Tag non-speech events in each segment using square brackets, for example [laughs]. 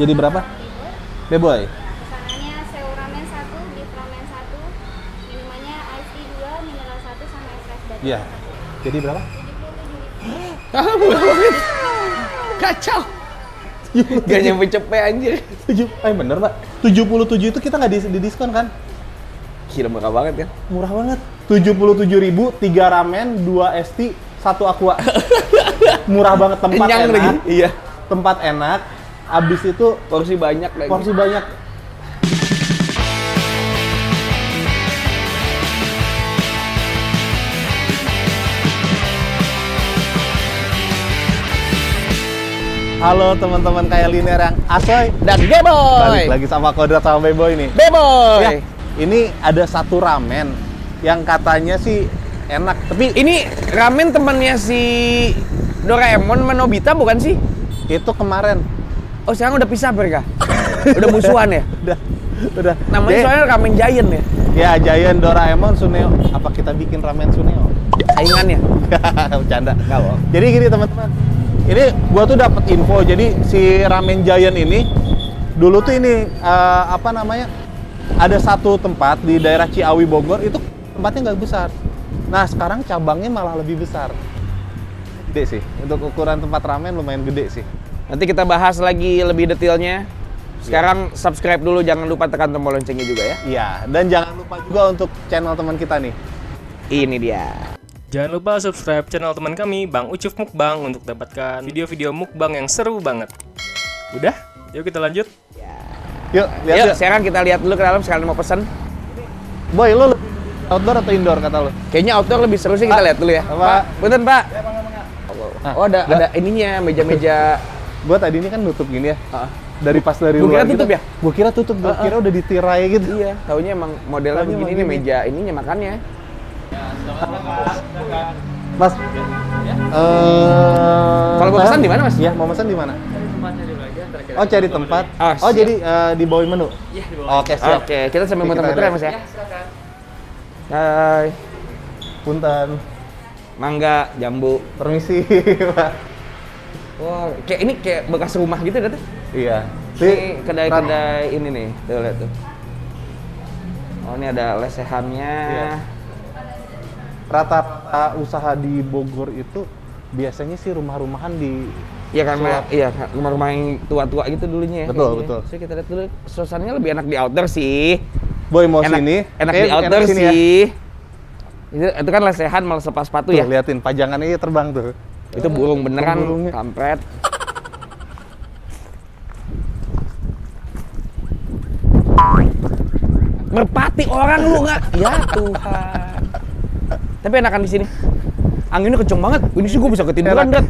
Jadi berapa? Beboy. Pesanannya seu ramen 1, beef ramen 1, minumannya iced tea 2, mineral 1 sama es fresh dari Iya. Jadi berapa? 77 Ah, murah banget. Kacau. Gak nyampe cepet anjir. Tujuh. Eh bener mbak. 77 itu kita nggak di, di diskon kan? Gila murah banget kan? Murah banget. 77 ribu, 3 ramen, 2 ST, 1 aqua. [laughs] Murah banget tempat Kenyang enak. lagi. Iya. Tempat enak. Abis itu Porsi banyak lagi. porsi banyak. Halo teman-teman kayak linear yang asoy Dan Balik Geboy. lagi sama Kodrat sama Beboy nih Beboy. Ya, ini ada satu ramen yang katanya sih enak tapi Ini ramen temannya si Doraemon sama Nobita bukan sih? itu kemarin Oh sekarang udah pisah mereka? udah musuhan ya? [laughs] udah udah. Namanya Dek, soalnya ramen giant ya? ya Giant Doraemon Suneo. Apa kita bikin ramen Suneo? Saingannya? [laughs] bercanda. Jadi gini teman-teman. Ini gua tuh dapat info. Jadi si ramen Giant ini dulu tuh ini eh, apa namanya ada satu tempat di daerah Ciawi Bogor itu tempatnya nggak besar. Nah sekarang cabangnya malah lebih besar. Gede sih. Untuk ukuran tempat ramen lumayan gede sih Nanti kita bahas lagi lebih detailnya. Sekarang subscribe dulu, jangan lupa tekan tombol loncengnya juga ya. Iya, dan jangan lupa juga untuk channel teman kita nih. Ini dia. Jangan lupa subscribe channel teman kami, Bang Ucup Mukbang, untuk dapatkan video-video mukbang yang seru banget. Udah? Yuk kita lanjut. Yuk, lihat Yuk, yuk. sekarang kita lihat dulu ke dalam sekalian mau pesen. Boy, lu lebih outdoor atau indoor kata lu? Kayaknya outdoor lebih seru sih kita lihat dulu ya. apa? Pak, punten Pak. Ah, Oh ada ada ininya meja-meja. Gua tadi ini kan nutup gini ya. Ah. Dari pas dari Gua luar kira tutup gitu. ya? Gua kira tutup, gua Ah, ah. kira udah ditirai gitu. Iya, taunya emang modelnya Taunya begini nih meja ininya makannya. Mas. Eh, Kalau mau pesan di mana, Mas? Iya, mau pesan di mana? Oh, cari tempat. Ah, oh, siap. jadi eh, di bawah menu? Iya, di bawah. Oke, siap. Oke, kita sambil muter-muter ya. Mas ya. Hai, Punten. mangga, jambu. Permisi, [laughs] Pak. Wah, kayak ini kayak bekas rumah gitu tuh. Iya. Ini kedai-kedai ini nih, tuh lihat tuh. Oh, ini ada lesehannya. Iya. rata-rata usaha di Bogor itu biasanya sih rumah-rumahan di Iya karena Sulap. iya rumah-rumah yang tua-tua gitu dulunya ya. Betul, kayaknya. betul. So kita lihat dulu suasananya lebih enak di outdoor sih. Boy mau enak, sini. Enak Eh, di outdoor sini ya. sih. Itu, itu kan lesehan malah sepas sepatu Tuh, ya. liatin pajangannya iya terbang tuh. Itu burung beneran burungnya. kampret. Merpati orang lu nggak? Ya Tuhan. Tapi enakan di sini. Anginnya kenceng banget. Ini sih gue bisa ketiduran, Enak.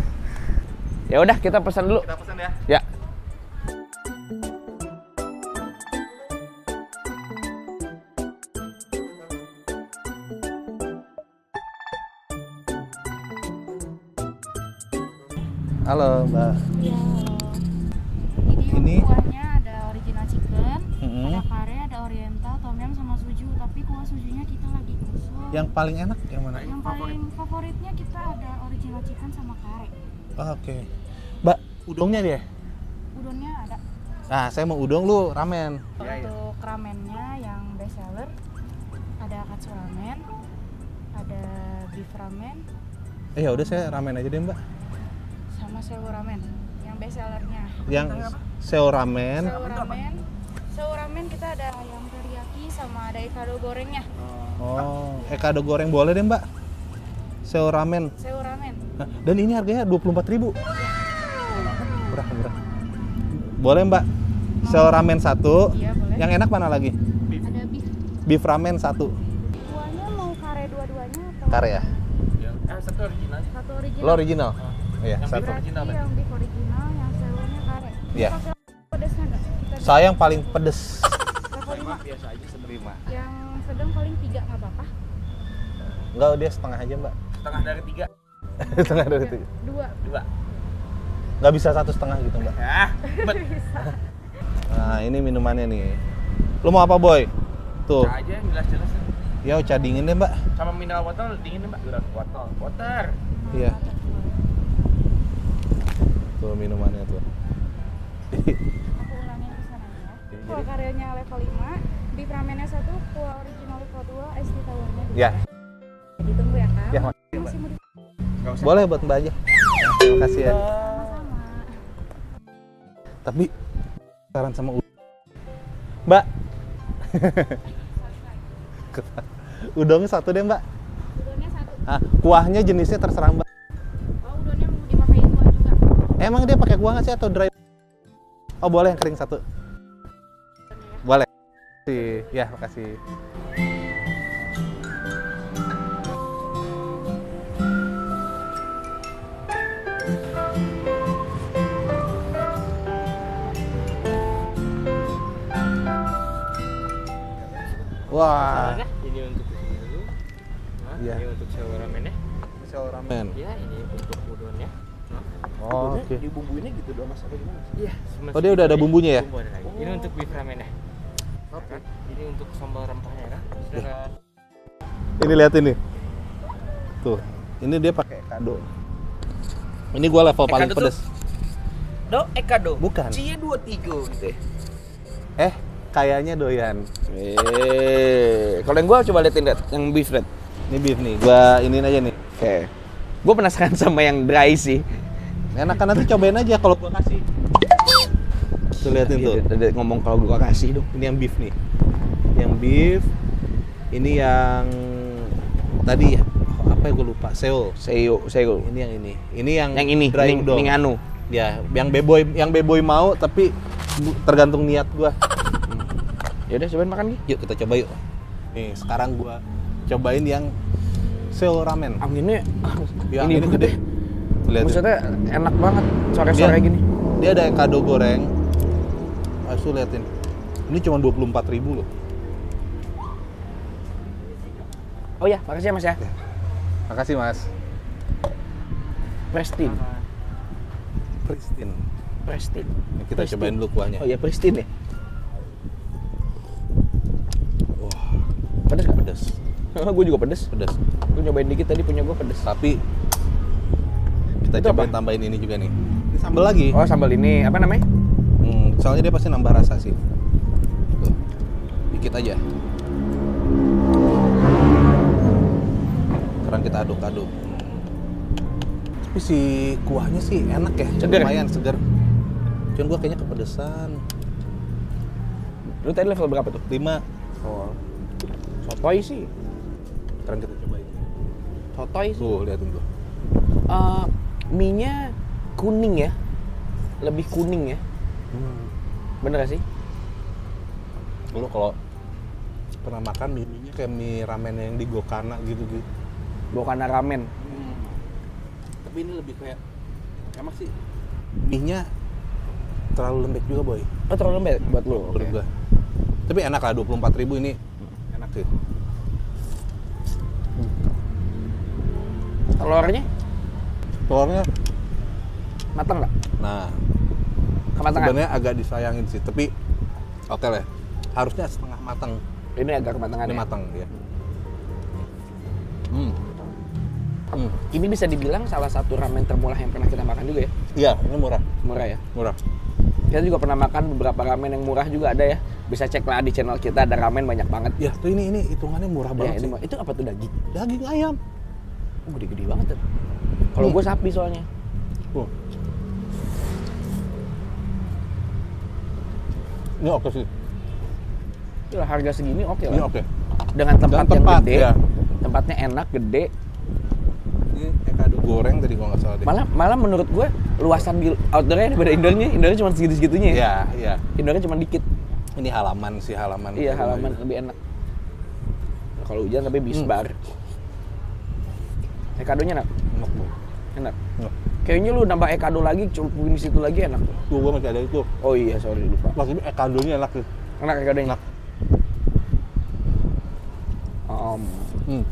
Ya udah, kita pesan dulu. Kita pesan ya. Ya. Halo, Mbak. Iya. Ini- Ini kuahnya ada original chicken, Mm-mm. ada kare, ada oriental, tom yum sama suju. Tapi kuah sujunya kita lagi kosong. Yang paling enak yang mana? Yang paling favoritnya kita ada original chicken sama kare. Oh, Oke. Mbak, udongnya dia. Udonnya ada. Nah, saya mau udong lu ramen. Untuk ramennya yang best seller ada katsu ramen, ada beef ramen, Eh ya udah saya ramen aja deh, Mbak. Sama sewu ramen. Yang best sellernya. Yang seo ramen. Sewu ramen, kita ada ayam teriyaki sama ada ikado gorengnya. Oh, ekado goreng boleh deh, Mbak. Seo ramen. Sewu ramen. Nah, dan ini harganya 24.000. Murah, murah. Boleh, Mbak. Seo ramen satu. Iya, boleh. Yang enak mana lagi? Ada beef. Beef ramen satu. Kuahnya mau kare dua-duanya atau Kare ya? satu original? Lo original? Iya, satu. Berarti yang beef original, yang sewunya kare. Iya. Saya yang paling pedes. Biasa aja senerima. Yang sedang paling tiga nggak apa-apa. Enggak, dia setengah aja, Mbak. Setengah dari tiga. [laughs] setengah dari itu. Dua. Dua. Nggak bisa satu setengah gitu, Mbak. [laughs] Ah, bet. Nah, ini minumannya nih. Lo mau apa, Boy? Tuh. aja yang jelas-jelas. Ya, uca dingin deh, Mbak. Sama mineral water dingin mbak. Mineral water. Water. Iya. Tuh minumannya tuh. Aku kuah karyanya level 5, beef ramennya satu, kuah original level 2, es tawanya. dua. Ya. Ditunggu ya kak. Ya, makasih, Mbak. Masih mau di- Boleh buat Mbak aja. Terima kasih ya. sama. Tapi saran sama U- Mbak. [laughs] Udangnya satu deh, Mbak. Udonnya satu. Ah, kuahnya jenisnya terserah Mbak. Emang dia pakai kuah nggak sih atau dry? Oh, boleh yang kering satu. Boleh. Sih, ya, makasih. Wah, Ini untuk dulu. Nah, Iya. Ini untuk sewa ramennya. misal ramen. Ya, ini untuk udonnya. Oh, oke. Dibumbuinnya gitu doang mas apa gimana? Iya. Oh, dia udah ada bumbunya ya? Bumbu ada lagi. Ini untuk beef ramennya. Oke. Ini untuk sambal rempahnya kan. Silakan. Ini lihat ini. Tuh, ini dia pakai kado. Ini gua level paling Ekado tuh? pedes. Do, Ekado. Bukan. Cie dua tiga gitu. ya. Eh, kayaknya doyan. Eh, kalau yang gua coba liatin Red, yang beef Red. Ini beef nih, gua iniin aja nih. Oke. Gua penasaran [laughs] sama yang dry sih. Enak kan nanti cobain aja kalau gua kasih. Tuh liatin tuh. Iya, ada ngomong kalau gua kasih dong. Ini yang beef nih. Yang beef. Ini yang tadi ya. Oh, apa ya gua lupa. Seo. Seo, seo. Ini yang ini. Ini yang Yang ini, dry udon. ning anu. Ya, yang beboy yang beboy mau tapi tergantung niat gua. Ya udah cobain makan Gi. Yuk kita coba yuk. Nih, sekarang gua cobain yang seo ramen. Anginnya Yang ini ini gede. gede. Lihat Maksudnya enak banget sore-sore Dia- gini. Dia ada yang kado goreng. Ayo lu liatin. Ini cuma 24.000 ribu loh. Oh ya, makasih ya Mas ya. Makasih mas. Prestin. Pristine. Prestin. Ini kita cobain dulu kuahnya. Oh iya, Prestin ya. Wah, Pedes gak? pedas. [laughs] gue juga pedes. Pedas. Gue nyobain dikit tadi punya gue pedes. Tapi kita Itu cobain apa? tambahin ini juga nih. Ini sambal lagi. Oh sambal ini apa namanya? Hmm, soalnya dia pasti nambah rasa sih. Tuh. Dikit aja. Sekarang kita aduk-aduk. Tapi si kuahnya sih enak ya. Seger. Lumayan seger. Cuman gua kayaknya kepedesan. Lu tadi level berapa tuh? 5. Oh. Sotoy sih. Sekarang kita cobain. Sotoy sih. Tuh, liatin tuh. Mie-nya kuning ya. Lebih kuning ya. Bener gak sih? Lu kalau pernah makan mie-nya kayak mie ramen yang di Gokana gitu gitu. Bukan ramen. Tapi ini lebih kayak emang sih mie-nya terlalu lembek juga, boy. Oh terlalu lembek buat lu. menurut gua. Tapi enak lah 24.000 ribu ini enak sih. Telurnya Telurnya, matang nggak? nah Kematangan. sebenarnya agak disayangin sih, tapi oke lah. Harusnya setengah matang. Ini agak kematangan Ini ya. matang ya. Hmm. Hmm. Ini bisa dibilang salah satu ramen termurah yang pernah kita makan juga ya. Iya, ini murah, Murah ya. murah. Kita juga pernah makan beberapa ramen yang murah juga ada ya. Bisa cek lah di channel kita ada ramen banyak banget. Ya, tuh ini ini hitungannya murah Ya, banget ini sih. itu apa tuh daging? Daging ayam. Oh, gede-gede banget tuh. Kalau Hmm. gue sapi soalnya. Tuh. Ini oke sih. Gila, harga segini oke Ini lah. oke. Dengan tempat Dan yang tepat, gede, ya. tempatnya enak, gede. Ini ekado goreng tadi kalau nggak salah deh. Malah malah menurut gue luasan di outdoornya daripada indoornya. Indoornya cuma segitu-segitunya ya. Iya, iya. Indoornya cuma dikit. Ini halaman sih halaman. Iya, halaman lebih enak. Nah, kalau hujan tapi bisbar. Ekadonya enak, Enak. Enak. Kayaknya lu nambah ekado lagi, celupin di situ lagi enak tuh. Gua masih ada itu. Oh iya, sorry lupa. Maksudnya ekadonya enak sih. Enak ekadonya. Enak. Om, Hmm.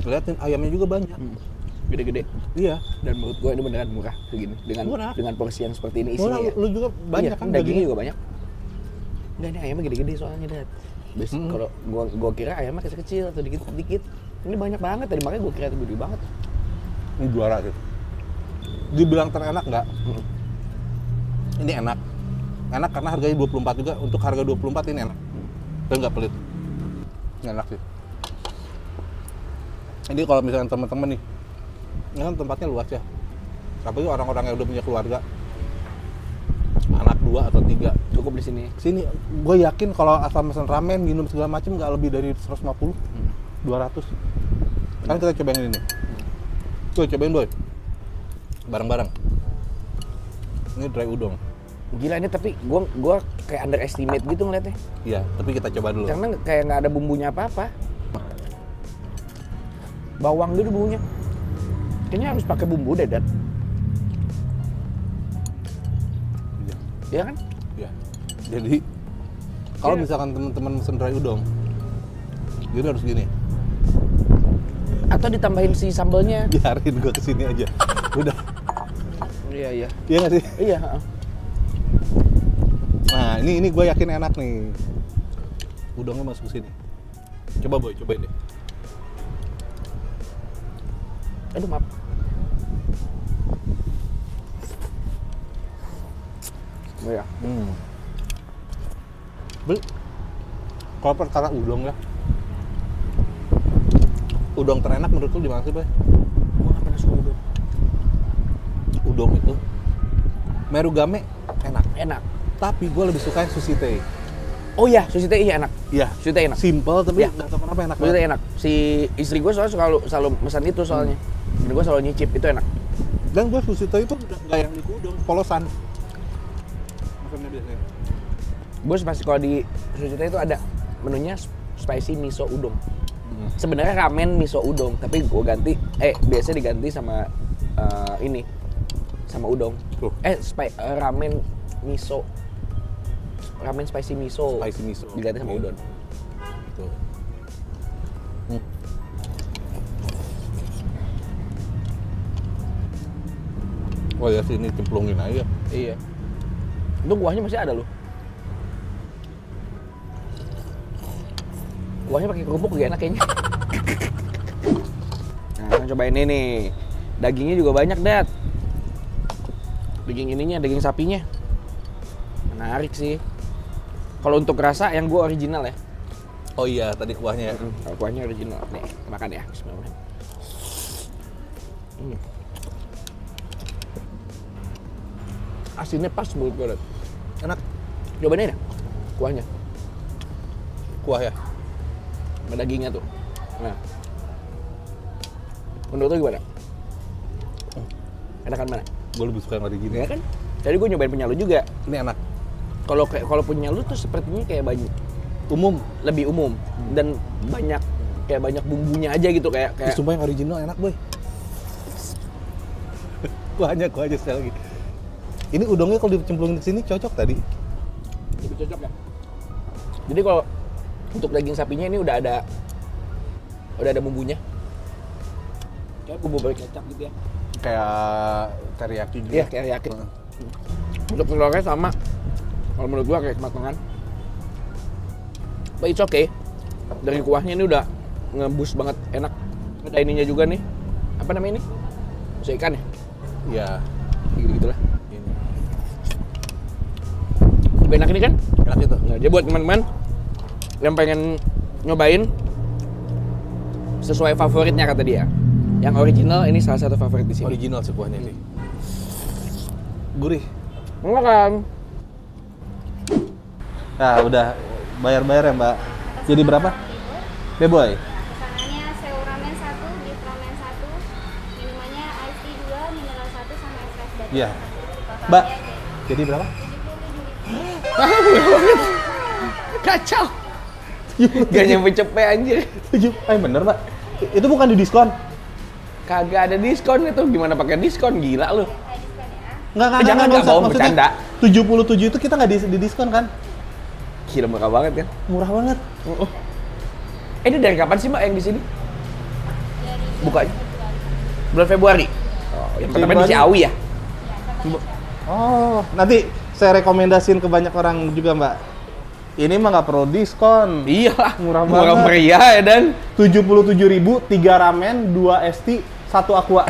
Liatin ayamnya juga banyak. hmm, gede-gede. Iya. Dan menurut gue ini beneran murah begini dengan Murah. dengan porsi yang seperti ini Murah, isinya. lu, juga banyak Iya, kan dagingnya juga banyak. Enggak, ini ayamnya gede-gede soalnya, Dad. Biasa Hmm. kalau gua gua kira ayamnya kecil-kecil atau dikit-dikit. Ini banyak banget tadi makanya gua kira itu gede banget. Ini juara sih. Dibilang terenak nggak? Hmm. Ini enak. enak karena harganya 24 juga untuk harga 24 ini enak dan nggak pelit enak sih ini kalau misalnya teman-teman nih ini kan tempatnya luas ya tapi orang-orang yang udah punya keluarga anak dua atau tiga Cukup di sini. sini gue yakin kalau asal pesan ramen minum segala macam nggak lebih dari 150 200 kan kita cobain ini nih tuh cobain boy bareng-bareng ini dry udang Gila ini tapi gua gua kayak underestimate gitu ngeliatnya. iya tapi kita coba dulu Karena kayak nggak ada bumbunya apa-apa. Bawang dulu bumbunya. Kayaknya harus pakai bumbu deh, Dad. Iya. Iya kan? Iya. jadi kalau Iya. misalkan teman-teman pesen dry udang jadi harus gini Atau ditambahin si sambelnya. [laughs] biarin gue ke sini aja udah Iya, iya. iya nggak sih Iya, nah ini ini gue yakin enak nih udangnya masuk ke sini coba boy cobain deh Aduh, maaf. Oh ya. Hmm. Bel- Kalau perkara udang ya, udang terenak menurut lu di mana sih, Bay? Gua nggak pernah suka udon. Udang itu merugame enak, Enak. tapi gue lebih suka yang sushi teh. Oh iya, sushi teh iya enak. Iya, Sushi teh enak. simple tapi nggak tahu kenapa enak Sushi teh enak. Si istri gue soalnya selalu selalu pesan itu soalnya. Dan gue selalu nyicip itu enak. Dan gue sushi teh itu nggak yang di udang, polosan. Makannya biasanya. Gue masih kalau di sushi teh itu ada menunya sp- spicy miso udon. Hmm. Sebenarnya ramen miso udon, tapi gue ganti eh biasa diganti sama eh, ini sama udon. Eh spi- eh, ramen miso ramen spicy miso. Spicy miso. Diganti sama udon. Tuh. Hmm. Oh ya sini cemplungin aja. Iya. Itu kuahnya masih ada loh. Kuahnya pakai kerupuk gak enak kayaknya. [laughs] nah, kita cobain ini nih. Dagingnya juga banyak, Dad. Daging ininya, daging sapinya. Menarik sih. Kalau untuk rasa yang gua original ya. Oh iya, tadi kuahnya ya. Kalau kuahnya original. Nih, makan ya. Bismillahirrahmanirrahim. Hmm. Asinnya pas mulut gue, Dad. Enak Cobain aja kuahnya. kuah ya. Sama dagingnya tuh. Nah. Menurut lu gimana? Enakan mana? Gue lebih suka yang original. Ya kan? Tadi gue nyobain punya lu juga. Ini enak. Kalau kayak kalau punya lu tuh sepertinya kayak banyak Umum. lebih umum dan banyak kayak banyak bumbunya aja gitu kayak kayak sumpah yang original enak, boy. [laughs] kuahnya, kuahnya sekali lagi. Ini udangnya kalau dicemplungin ke sini cocok tadi. lebih cocok ya. Jadi kalau untuk daging sapinya ini udah ada udah ada bumbunya. Kayak bumbu balik kecap gitu ya. Kayak teriyaki gitu. Iya, kayak yakin. Untuk telurnya sama. Kalau menurut gua kayak kematangan. But it's okay. Dari kuahnya ini udah ngebus banget enak. Ada ininya juga nih. Apa namanya ini? Usus ikan ya? Iya. Gitu gitulah. Ini. Lebih enak ini kan? Enak itu. Nah, jadi buat teman-teman yang pengen nyobain sesuai favoritnya kata dia. Yang original ini salah satu favorit di sini. Original sih kuahnya sih. Gurih. Enggak kan? Nah, udah bayar-bayar ya, Mbak. Jadi berapa? Deh, boy. Pesanannya seu ramen 1, beef ramen 1, minumannya ice tea 2, mineral 1 sama es fresh dari Iya. Mbak. jadi Jadi berapa? 77. Kacau. Gak nyampe cepet anjir. Tujuh. Eh, bener, Mbak. Itu bukan di diskon. Kagak ada diskon itu. Gimana pakai diskon? Gila lu. Ya. Enggak, enggak, Eh, jangan, enggak, bohong, Maksudnya, bercanda. 77 itu kita nggak di, di diskon kan? Gila murah banget kan. Murah banget. Oh, oh. Eh, ini dari kapan sih mbak yang di sini? Dari Bukanya? Februari. Bulan Februari. Oh, yang pertama di. Ciawi ya? Oh, nanti saya rekomendasiin ke banyak orang juga, Mbak. Ini mah nggak perlu diskon. Iya lah. Murah Murah banget. meriah ya dan. 77.000, 3 ramen, 2 ST, 1 aqua.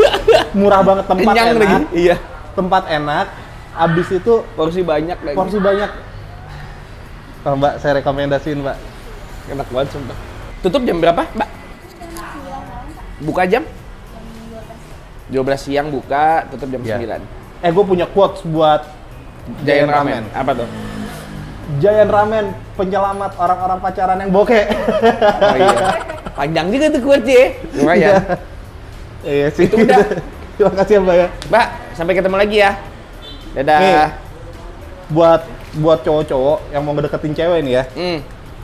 [laughs] Murah banget tempat Kenyang enak. lagi. Iya. Tempat enak, abis itu Porsi banyak lagi. porsi banyak. Oh, mbak, saya rekomendasiin mbak. Enak banget sumpah. Tutup jam berapa, Mbak? Buka jam? 12 siang buka, tutup jam Ya. 9. Eh, gue punya quotes buat Giant Ramen. Apa tuh? Giant Ramen penyelamat orang-orang pacaran yang bokeh. Oh iya. Panjang juga tuh quote ya. Lumayan. iya sih. Itu udah. [laughs] Terima kasih ya mbak ya. Mbak, sampai ketemu lagi ya. Dadah. Nih. Buat buat cowok-cowok yang mau ngedeketin cewek nih ya. Hmm.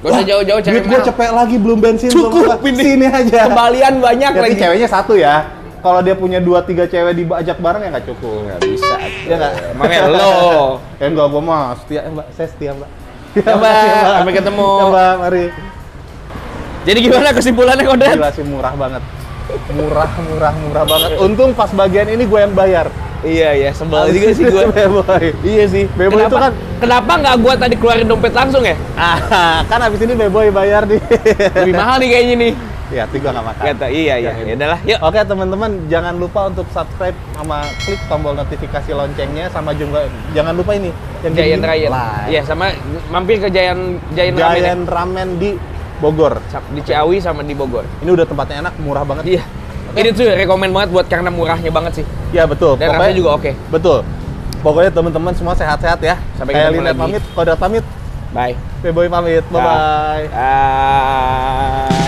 Gak usah jauh-jauh cari Duit gue cepet lagi belum bensin Cukup ini. Sini aja. Kembalian banyak Jadi lagi. ceweknya satu ya. Kalau dia punya dua tiga cewek dibajak bareng ya nggak cukup. Nggak bisa. Iya nggak? Emangnya [laughs] lo. Eh enggak, gua mah setia, eh, mbak. Saya setia, mbak. Ya, Mbak. Sampai ketemu. Ya, mbak, mari. Jadi gimana kesimpulannya Kodrat? Gila sih murah banget. Murah, murah, murah banget. Untung pas bagian ini gue yang bayar. Iya iya, sebel juga sih gue. [laughs] Beboy. Iya sih. Bebo itu kenapa, kan- kenapa nggak gua tadi keluarin dompet langsung ya? Ah, kan abis ini Beboy bayar di. Lebih mahal nih kayaknya nih. Ya, tiga nggak makan. Kata iya iya. Ya, Ya udahlah, yuk. Oke teman-teman, jangan lupa untuk subscribe sama klik tombol notifikasi loncengnya sama juga jangan lupa ini yang Giant Ryan. Iya, sama mampir ke Giant Giant, Ramen ya. Giant Ramen di Bogor. Di Ciawi sama di Bogor. Ini udah tempatnya enak, murah banget. Iya. Ini tuh rekomend banget buat karena murahnya banget sih. Ya betul. Dan rasanya juga oke. Betul. Pokoknya teman-teman semua sehat-sehat ya. Sampai Kayak ketemu lagi. pamit, Kodrat pamit, Bye. Beboy pamit. Bye bye. Ah.